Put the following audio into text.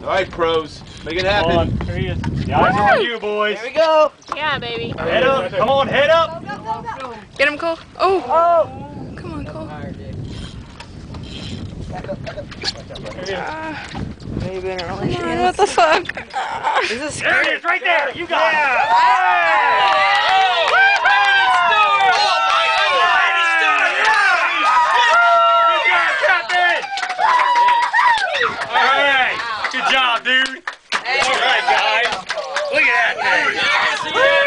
All right, pros, make it Come on, happen. here he is. The eyes are on you, boys. Here we go. Yeah, baby. Head up. Come on, head up. Get him, Cole. Oh. Oh. Come on, Cole. Ah. Maybe an early What the fuck? This is There it is, right there. You got it. Yes!